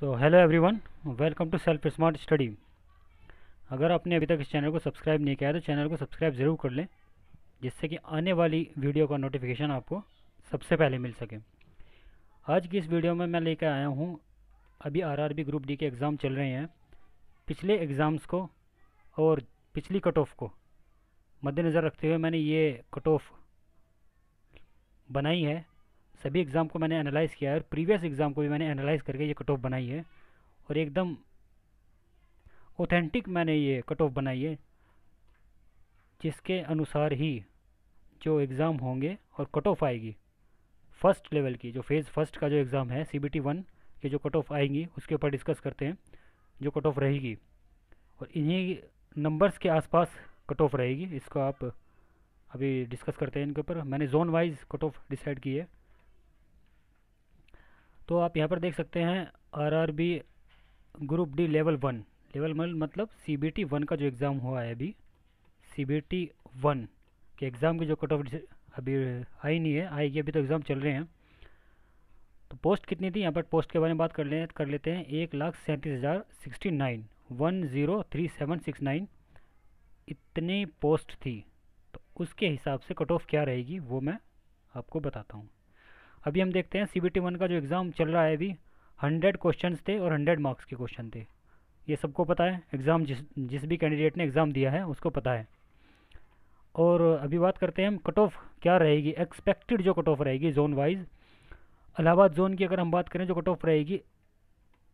So hello everyone welcome to self smart study अगर आपने अभी तक इस चैनल को सब्सक्राइब नहीं किया है तो चैनल को सब्सक्राइब ज़रूर कर लें, जिससे कि आने वाली वीडियो का नोटिफिकेशन आपको सबसे पहले मिल सके। आज की इस वीडियो में मैं लेकर आया हूँ, अभी आरआरबी ग्रुप डी के एग्ज़ाम चल रहे हैं। पिछले एग्ज़ाम्स को और पिछली कट ऑफ़ को मद्देनज़र रखते हुए मैंने ये कट ऑफ़ बनाई है। सभी एग्ज़ाम को मैंने एनालाइज़ किया है और प्रीवियस एग्ज़ाम को भी मैंने एनालाइज़ करके ये कट ऑफ़ बनाई है। और एकदम ऑथेंटिक मैंने ये कट ऑफ़ बनाई है, जिसके अनुसार ही जो एग्ज़ाम होंगे और कट ऑफ़ आएगी। फ़र्स्ट लेवल की, जो फ़ेज़ फ़र्स्ट का जो एग्ज़ाम है सी बी टी वन की जो कट ऑफ़ आएँगी, उसके ऊपर डिस्कस करते हैं, जो कट ऑफ़ रहेगी। और इन्हीं नंबर्स के आसपास कट ऑफ़ रहेगी, इसको आप अभी डिस्कस करते हैं इनके ऊपर। मैंने zone wise cut off decide की है। तो आप यहाँ पर देख सकते हैं RRB group D level one level one मतलब सी बी टी वन का जो एग्ज़ाम हुआ है अभी। सी बी टी वन के एग्ज़ाम की जो कट ऑफ़ अभी आई नहीं है आएगी अभी तो एग्ज़ाम चल रहे हैं। तो पोस्ट कितनी थी? यहाँ पर पोस्ट के बारे में बात कर ले कर लेते हैं। एक लाख सैंतीस हज़ार sixty nine. One zero three seven six nine. इतनी पोस्ट थी। तो उसके हिसाब से कट ऑफ़ क्या रहेगी वो मैं आपको बताता हूँ। अभी हम देखते हैं सी बी टी वन का जो एग्ज़ाम चल रहा है अभी हंड्रेड क्वेश्चन थे और हंड्रेड मार्क्स के क्वेश्चन थे। ये सबको पता है एग्ज़ाम जिस जिस भी कैंडिडेट ने एग्ज़ाम दिया है, उसको पता है। और अभी बात करते हैं हम कट ऑफ़ क्या रहेगी एक्सपेक्टेड जो कट ऑफ़ रहेगी जोन वाइज इलाहाबाद जोन की अगर हम बात करें जो कट ऑफ़ रहेगी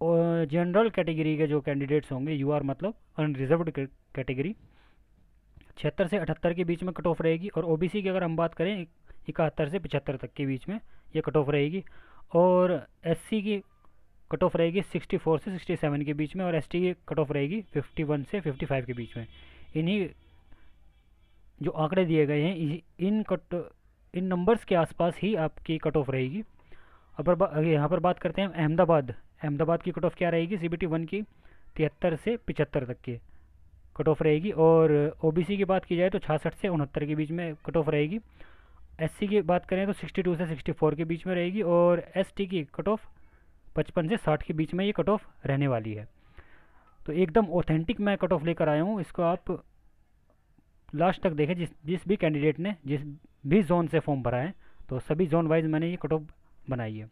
और जनरल कैटेगरी के जो कैंडिडेट्स होंगे यू आर मतलब अनरिजर्व कैटेगरी छिहत्तर से अठहत्तर के बीच में कट ऑफ़ रहेगी और ओबीसी की अगर हम बात करें इकहत्तर से पचहत्तर तक के बीच में ये कट ऑफ़ रहेगी और एससी की कट ऑफ़ रहेगी 64 से 67 के बीच में और एसटी की कट ऑफ़ रहेगी 51 से 55 के बीच में। इन्हीं जो आंकड़े दिए गए हैं इन कट इन नंबर्स के आसपास ही आपकी कट ऑफ़ रहेगी। अब यहाँ पर बात करते हैं अहमदाबाद। अहमदाबाद की कट ऑफ़ क्या रहेगी? सी बी टी वन की तिहत्तर से पिचहत्तर तक की कट ऑफ़ रहेगी और ओ बी सी की बात की जाए तो छियासठ से उनहत्तर के बीच में कट ऑफ़ रहेगी। एससी की बात करें तो 62 से 64 के बीच में रहेगी और एसटी की कट ऑफ़ पचपन से 60 के बीच में ये कट ऑफ़ रहने वाली है। तो एकदम ऑथेंटिक मैं कट ऑफ़ लेकर आया हूँ। इसको आप लास्ट तक देखें, जिस जिस भी कैंडिडेट ने, जिस भी जोन से फॉर्म भरा है तो सभी जोन वाइज मैंने ये कट ऑफ़ बनाई है।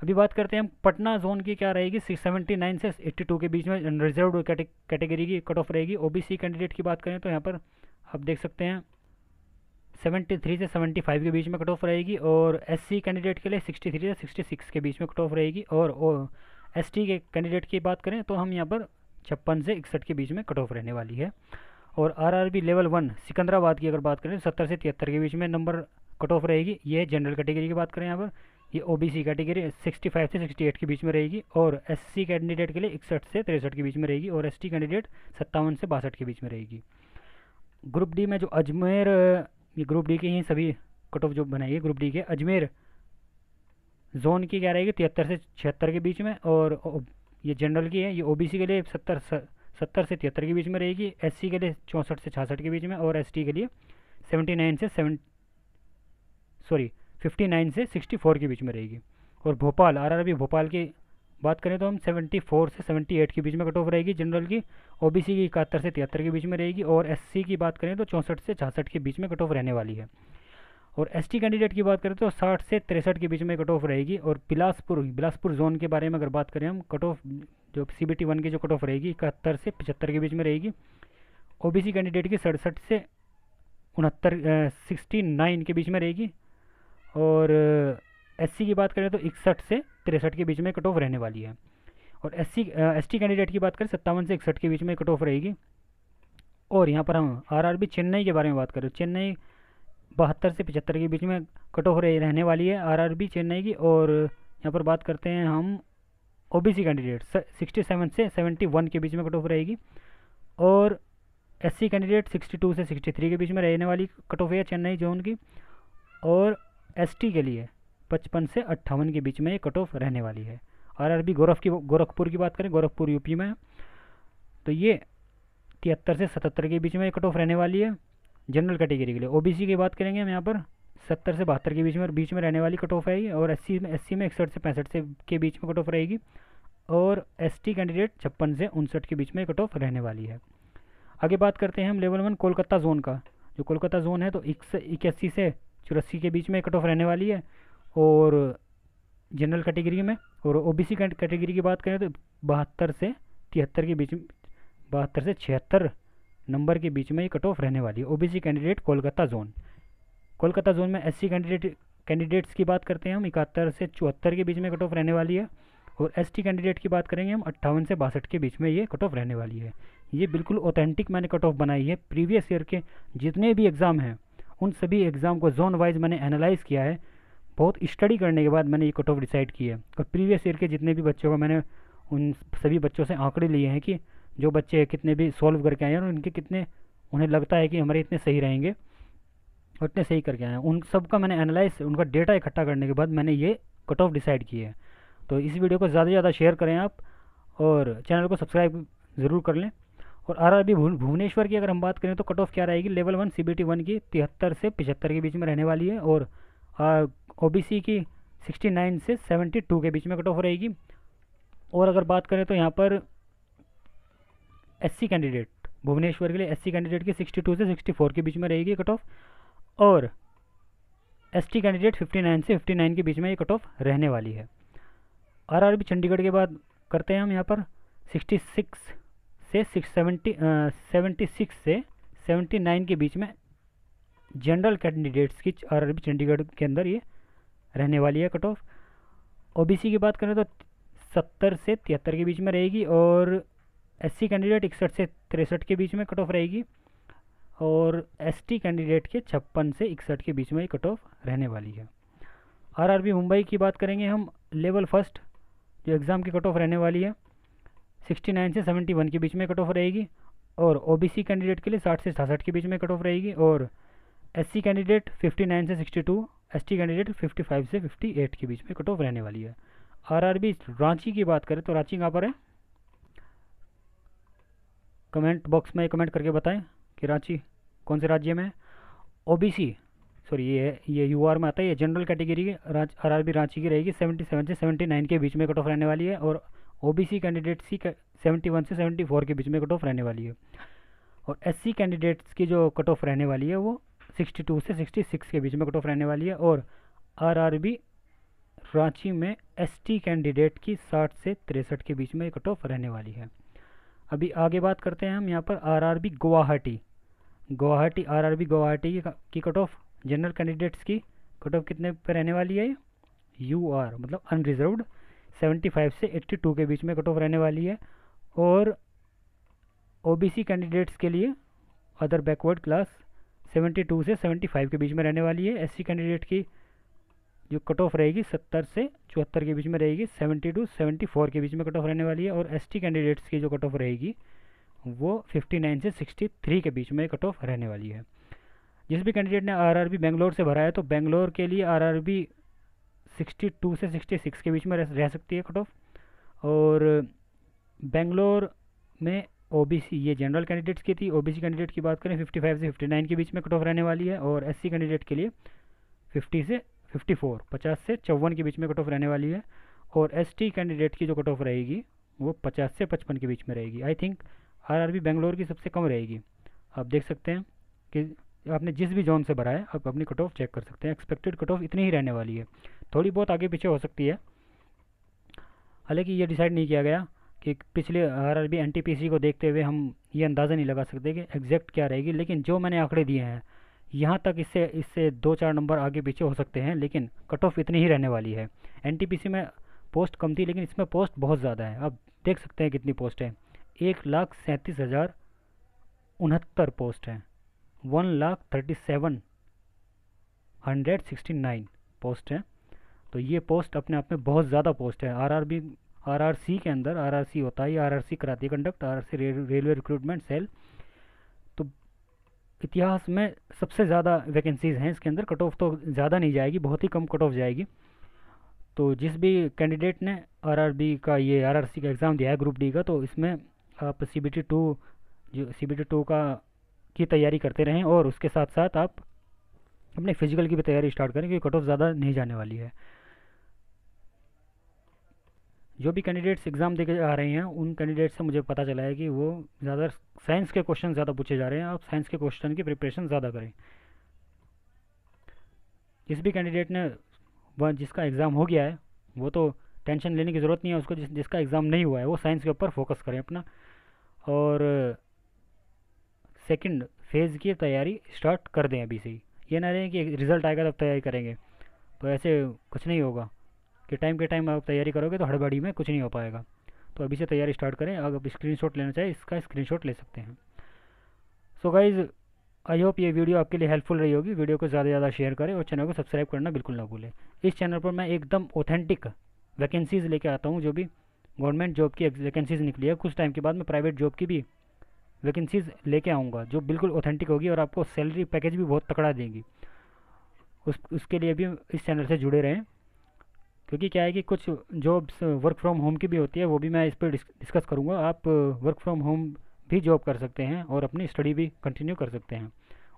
अभी बात करते हैं हम पटना जोन की क्या रहेगी। सिक्स सेवेंटी नाइन से एट्टी टू के बीच में रिज़र्व कैटेगरी की कट ऑफ़ रहेगी ओबीसी कैंडिडेट की बात करें तो यहाँ पर आप देख सकते हैं सेवेंटी थ्री से सेवेंटी फाइव के बीच में कट ऑफ़ रहेगी और एससी कैंडिडेट के लिए सिक्सटी थ्री से सिक्सटी सिक्स के बीच में कट ऑफ़ रहेगी। और एस के कैंडिडेट की बात करें तो हम यहाँ पर छप्पन से इकसठ के बीच में कट ऑफ़ रहने वाली है। और आरआरबी लेवल वन सिकंदराबाद की अगर बात करें तो सत्तर से तिहत्तर के बीच में नंबर कट ऑफ़ रहेगी। ये जनरल कैटेगरी की बात करें यहाँ पर। ये ओबीसी कैटेगरी 65 से 68 के बीच में रहेगी और एससी कैंडिडेट के लिए इकसठ से तिरसठ के बीच में रहेगी और एसटी कैंडिडेट सत्तावन से बासठ के बीच में रहेगी। ग्रुप डी में जो अजमेर ये ग्रुप डी के ही सभी कट ऑफ़ जो बनाई है ग्रुप डी के। अजमेर जोन की क्या रहेगी तिहत्तर से छिहत्तर के बीच में और ये जनरल की है। ये ओबीसी के लिए सत्तर सत्तर से तिहत्तर के बीच में रहेगी, एससी के लिए चौंसठ से छियासठ के बीच में और एसटी के लिए सेवेंटी नाइन से सेवन सॉरी, फिफ्टी नाइन से सिक्सटी फोर के बीच में रहेगी। और भोपाल, आरआरबी भोपाल की बात करें तो हम 74 से 78 के बीच में कट ऑफ़ रहेगी जनरल की ओबीसी की इकहत्तर से तिहत्तर के बीच में रहेगी और एससी की बात करें तो चौंसठ से छियासठ के बीच में कट ऑफ़ रहने वाली है। और एसटी कैंडिडेट की बात करें तो 60 से तिरसठ के बीच में कट ऑफ़ रहेगी और बिलासपुर बिलासपुर जोन के बारे में अगर बात करें हम कट ऑफ़ जो सी बी टी वन की जो कट ऑफ़ रहेगी इकहत्तर से पचहत्तर के बीच में रहेगी। ओबीसी कैंडिडेट की सड़सठ से उनहत्तर सिक्सटी नाइन के बीच में रहेगी। और एससी की बात करें तो इकसठ से तिरसठ के बीच में कट ऑफ़ रहने वाली है। और S C S T candidate की बात करें, सत्तावन से इकसठ के बीच में कट ऑफ़ रहेगी। और यहाँ पर हम आर आर बी चेन्नई के बारे में बात करें चेन्नई बहत्तर से पचहत्तर के बीच में कट ऑफ़ रहने वाली है आर आर बी चेन्नई की। और यहाँ पर बात करते हैं हम O B C candidate sixty seven से सेवेंटी वन के बीच में कट ऑफ़ रहेगी। और S C candidate sixty two से सिक्सटी थ्री के बीच में रहने वाली कट ऑफ़ है चेन्नई जोन की। और एस टी के लिए पचपन से अट्ठावन के बीच में ये कट ऑफ़ रहने वाली है। आरआरबी गोरख की गोरखपुर की बात करें, गोरखपुर यूपी में। तो ये तिहत्तर से सतहत्तर के बीच में कट ऑफ़ रहने वाली है जनरल कैटेगरी के लिए। ओबीसी की बात करेंगे हम यहाँ पर, सत्तर से बहत्तर के बीच में बीच में रहने वाली कट ऑफ़ है और एस में एस में इकसठ से पैंसठ से के बीच में कट ऑफ़ रहेगी, और एसटी कैंडिडेट छप्पन से उनसठ के बीच में कट ऑफ़ रहने वाली है। आगे बात करते हैं हम लेवल वन कोलकाता जोन का। जो कोलकाता जोन है तो इक्यासी से चौरासी के बीच में कट ऑफ़ रहने वाली है और जनरल कैटेगरी में, और ओबीसी कैटेगरी की बात करें तो बहत्तर से तिहत्तर के बीच बहत्तर से छिहत्तर नंबर के बीच में ये कट ऑफ़ रहने वाली है। OBC candidate Kolkata zone Kolkata zone में एससी कैंडिडेट कैंडिडेट्स की बात करते हैं हम, इकहत्तर से चौहत्तर के बीच में कट ऑफ़ रहने वाली है, और एसटी कैंडिडेट की बात करेंगे हम, अट्ठावन से बासठ के बीच में ये कट ऑफ़ रहने वाली है। ये बिल्कुल ऑथेंटिक मैंने कट ऑफ़ बनाई है। प्रीवियस ईयर के जितने भी एग्ज़ाम हैं, उन सभी एग्ज़ाम को जोन वाइज मैंने एनालाइज़ किया है। बहुत स्टडी करने के बाद मैंने ये कट ऑफ़ डिसाइड की है। और प्रीवियस ईयर के जितने भी बच्चों का मैंने उन सभी बच्चों से आंकड़े लिए हैं कि जो बच्चे कितने भी सॉल्व करके आए हैं और उनके कितने, उन्हें लगता है कि हमारे इतने सही रहेंगे और इतने सही करके आए हैं। उन सब का मैंने एनालाइज उनका डेटा इकट्ठा करने के बाद मैंने ये कट ऑफ़ डिसाइड किए है। तो इस वीडियो को ज़्यादा से ज़्यादा शेयर करें आप और चैनल को सब्सक्राइब ज़रूर कर लें। और आर आर भुवनेश्वर की अगर हम बात करें तो कट ऑफ़ क्या रहेगी? Level one C B T one की तिहत्तर से पिछहत्तर के बीच में रहने वाली है और ओ बी सी की सिक्सटी नाइन से सेवेंटी टू के बीच में कट ऑफ़ रहेगी। और अगर बात करें तो यहाँ पर एस सी कैंडिडेट, भुवनेश्वर के लिए एस सी कैंडिडेट की सिक्सटी टू से सिक्सटी फोर के बीच में रहेगी कट ऑफ़। और S T candidate fifty nine से फिफ्टी नाइन के बीच में ये कट ऑफ़ रहने वाली है। आर आर बी चंडीगढ़ के बाद करते हैं हम यहाँ पर सिक्सटी सिक्स से सिक्स सेवेंटी सेवेंटी सिक्स से सेवेंटी नाइन के बीच में जनरल कैंडिडेट्स की आर चंडीगढ़ के अंदर ये रहने वाली है कट ऑफ़। ओबीसी की बात करें तो सत्तर से तिहत्तर के बीच में रहेगी और एससी कैंडिडेट इकसठ से तिरसठ के बीच में कट ऑफ़ रहेगी और एसटी कैंडिडेट के छप्पन से इकसठ के बीच में कट ऑफ़ रहने वाली है। आरआरबी मुंबई की बात करेंगे हम लेवल फ़र्स्ट जो एग्ज़ाम की कट ऑफ़ रहने वाली है 69 से 71 के बीच में कट ऑफ़ रहेगी और ओबीसी कैंडिडेट के लिए 60 से छियासठ के बीच में कट ऑफ़ रहेगी और एससी कैंडिडेट 59 से 62 एसटी कैंडिडेट 55 से 58 के बीच में कट ऑफ़ रहने वाली है। आरआरबी रांची की बात करें तो रांची कहाँ पर है? कमेंट बॉक्स में कमेंट करके बताएँ कि रांची कौन से राज्य में है। ओबीसी सॉरी ये ये यू आर में आता है, ये जनरल कैटेगरी की आर आर रांची की रहेगी। 77 से 79 के बीच में कट ऑफ़ रहने वाली है और ओबीसी कैंडिडेट सी सेवेंटी वन से सेवेंटी फोर के बीच में कट ऑफ़ रहने वाली है। और एससी कैंडिडेट्स की जो कट ऑफ़ रहने वाली है वो सिक्सटी टू से सिक्सटी सिक्स के बीच में कट ऑफ़ रहने वाली है और आरआरबी रांची में एसटी कैंडिडेट की साठ से तिरसठ के बीच में कट ऑफ़ रहने वाली है। अभी आगे बात करते हैं हम यहाँ पर आरआरबी गुवाहाटी। गुवाहाटी, आरआरबी गुवाहाटी की कट ऑफ़, जनरल कैंडिडेट्स की कट ऑफ़ कितने पर रहने वाली है यू? आर मतलब अनरिजर्व्ड 75 से 82 के बीच में कट ऑफ़ रहने वाली है और ओबीसी कैंडिडेट्स के लिए अदर बैकवर्ड क्लास 72 से 75 के बीच में रहने वाली है। एससी कैंडिडेट की जो कट ऑफ़ रहेगी 70 से चौहत्तर के बीच में रहेगी 72 74 के बीच में कट ऑफ़ रहने वाली है और एसटी कैंडिडेट्स की जो कट ऑफ़ रहेगी, वो 59 से 63 के बीच में कट ऑफ़ रहने वाली है। जिस भी कैंडिडेट ने आरआरबी बेंगलोर से भरा है तो बेंगलोर के लिए आरआरबी 62 से 66 के बीच में रह सकती है कट ऑफ़ और बेंगलोर में ओबीसी ये जनरल कैंडिडेट्स की थी। ओबीसी कैंडिडेट की बात करें 55 से 59 के बीच में कट ऑफ़ रहने वाली है और एससी कैंडिडेट के लिए 50 से 54 50 से चौवन के बीच में कट ऑफ़ रहने वाली है और एसटी कैंडिडेट की जो कट ऑफ़ रहेगी, वो 50 से 55 के बीच में रहेगी। आई थिंक आरआरबी बेंगलोर की सबसे कम रहेगी। आप देख सकते हैं कि आपने जिस भी जोन से भरा है, आप अपनी कट ऑफ़ चेक कर सकते हैं। एक्सपेक्टेड कट ऑफ़ इतनी ही रहने वाली है। थोड़ी बहुत आगे पीछे हो सकती है। हालाँकि ये डिसाइड नहीं किया गया। कि पिछले R R B N T P C को देखते हुए हम ये अंदाज़ा नहीं लगा सकते कि एग्जैक्ट क्या रहेगी, लेकिन जो मैंने आंकड़े दिए हैं, यहाँ तक इससे इससे दो चार नंबर आगे पीछे हो सकते हैं, लेकिन कट ऑफ़ इतनी ही रहने वाली है। एन टी पी सी में पोस्ट कम थी, लेकिन इसमें पोस्ट बहुत ज़्यादा है। आप देख सकते हैं कितनी पोस्ट है। एक लाख सैंतीस हज़ार उनहत्तर पोस्ट हैं। One lakh thirty seven hundred sixty nine post हैं। तो ये पोस्ट अपने आप में बहुत ज़्यादा पोस्ट है। आरआरबी आरआरसी के अंदर आरआरसी होता है आरआरसी कराती है conduct RRC railway recruitment cell तो इतिहास में सबसे ज़्यादा वैकेंसीज़ हैं इसके अंदर कट ऑफ़ तो ज़्यादा नहीं जाएगी, बहुत ही कम कट ऑफ़ जाएगी. तो जिस भी कैंडिडेट ने आरआरबी का, ये आरआरसी का एग्ज़ाम दिया है ग्रुप डी का तो इसमें आप सी बी टी टू जो सी बी टी टू का, की तैयारी करते रहें और उसके साथ साथ आप अपने फ़िज़िकल की भी तैयारी स्टार्ट करें, क्योंकि कट ऑफ़ ज़्यादा नहीं जाने वाली है. जो भी कैंडिडेट्स एग्ज़ाम दे के आ रहे हैं, उन कैंडिडेट से मुझे पता चला है कि वो ज़्यादा साइंस के क्वेश्चन ज़्यादा पूछे जा रहे हैं, आप साइंस के क्वेश्चन की प्रिपरेशन ज़्यादा करें। जिस भी कैंडिडेट ने वह जिसका एग्ज़ाम हो गया है, वो तो टेंशन लेने की ज़रूरत नहीं है उसको, जिस, जिसका एग्ज़ाम नहीं हुआ है, वो साइंस के ऊपर फोकस करें अपना। और सेकंड फ़ेज़ की तैयारी स्टार्ट कर दें अभी से ही। ये ना रहे कि रिज़ल्ट आएगा तब तैयारी करेंगे। तो ऐसे कुछ नहीं होगा। कि टाइम के टाइम आप तैयारी करोगे तो हड़बड़ी में कुछ नहीं हो पाएगा। तो अभी से तैयारी स्टार्ट करें अगर आप स्क्रीन लेना चाहे, इसका स्क्रीन ले सकते हैं। सो गाइज़ आई होप ये वीडियो आपके लिए हेल्पफुल रही होगी। वीडियो को ज़्यादा से ज़्यादा शेयर करें और चैनल को सब्सक्राइब करना बिल्कुल ना भूलें। इस चैनल पर मैं एकदम ऑथेंटिक वैकेंसीज़ लेके आता हूँ, जो भी गवर्नमेंट जॉब की वैकेंसीज़ निकली है। कुछ टाइम के बाद मैं प्राइवेट जॉब की भी वैकेंसीज़ लेके आऊँगा, जो बिल्कुल ऑथेंटिक होगी और आपको सैलरी पैकेज भी बहुत तकड़ा देंगी। उस, उसके लिए भी इस चैनल से जुड़े रहें। क्योंकि क्या है कि कुछ जॉब्स वर्क फ्रॉम होम की भी होती है, वो भी मैं इस पर डिस्कस करूँगा। आप वर्क फ्रॉम होम भी जॉब कर सकते हैं और अपनी स्टडी भी कंटिन्यू कर सकते हैं।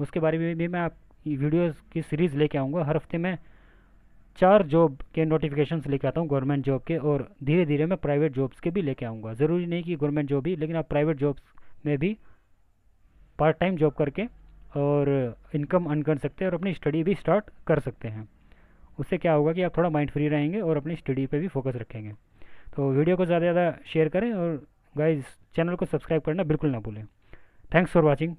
उसके बारे में भी मैं आप वीडियोज़ की सीरीज़ लेके आऊँगा। हर हफ़्ते में चार जॉब के नोटिफिकेशंस लेके आता हूँ गवर्नमेंट जॉब के और धीरे धीरे मैं प्राइवेट जॉब्स के भी लेके आऊँगा। ज़रूरी नहीं कि गवर्नमेंट जॉब ही, लेकिन आप प्राइवेट जॉब्स में भी पार्ट टाइम जॉब करके और इनकम अर्न कर सकते हैं और अपनी स्टडी भी स्टार्ट कर सकते हैं। उससे क्या होगा कि आप थोड़ा माइंड फ्री रहेंगे और अपनी स्टडी पे भी फोकस रखेंगे। तो वीडियो को ज़्यादा ज़्यादा शेयर करें और गाइज़ चैनल को सब्सक्राइब करना बिल्कुल ना भूलें। Thanks for watching